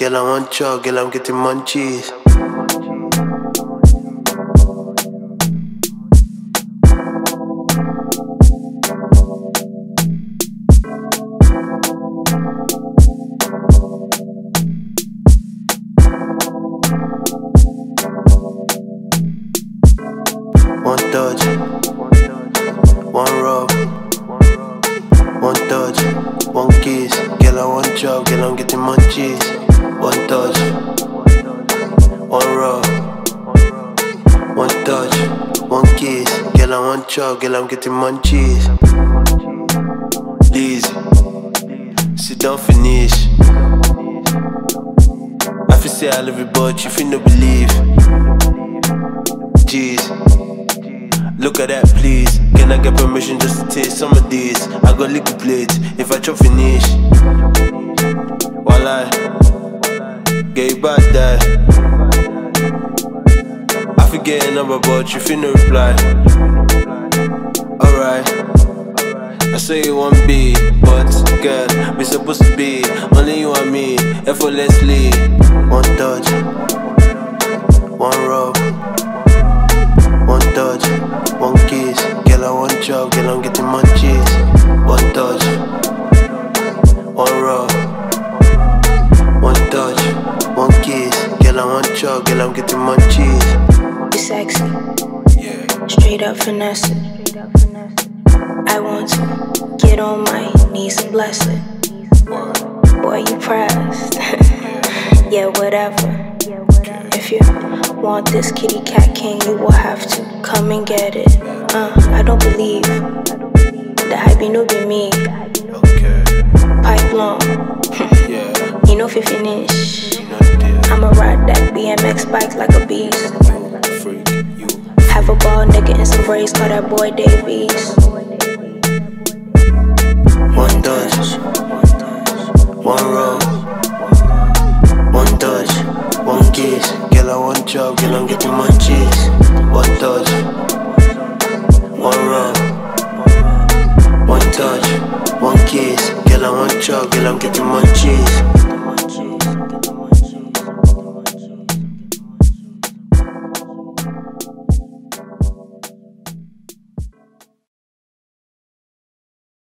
Girl, I want chug, girl, I'm getting munchies. One touch, one rub, one touch, one kiss. Girl, I want chug, girl, I'm getting munchies. One touch, one rub, one touch, one kiss. Girl, I want chug, girl, I'm getting munchies. Please, sit down, finish. I feel say I love you, but you feel no believe. Jeez. Look at that, please. Can I get permission just to taste some of these? I got liquid plates if I chop finish. While I you back there. I forget a number, but you no reply. Alright. I say you want B, but girl, we supposed to be only you and me, effortlessly. One touch, one rub. I want chug, girl, I'm getting munchies. You sexy, Yeah. straight up finesse it. I want to get on my knees and bless it. Boy, you pressed. yeah, whatever. If you want this kitty cat king, you will have to come and get it. Uh, I don't believe the hype, you no be me. Okay. Pipe long, Yeah. you know, if you finish. You know BMX bike like a beast. You freak. You. Have a ball, nigga, and some braids, call that boy Davies. One touch, one rub. One touch, one kiss. Girl, I want chug, girl, I'm getting munchies. One touch, one rub. One touch, one kiss. Girl, I want chug, girl, I'm getting munchies.